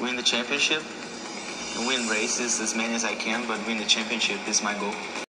win the championship, win races as many as I can, but win the championship is my goal.